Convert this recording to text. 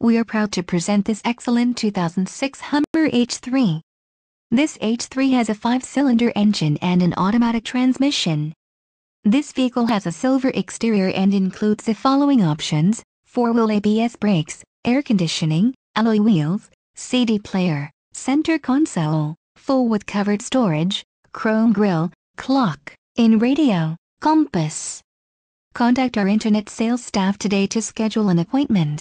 we are proud to present this excellent 2006 Hummer H3. This H3 has a five-cylinder engine and an automatic transmission. This vehicle has a silver exterior and includes the following options, 4-wheel ABS brakes, air conditioning, alloy wheels, CD player, center console, full with covered storage, chrome grille, clock, in radio, compass. Contact our internet sales staff today to schedule an appointment.